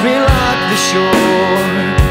me like the shore.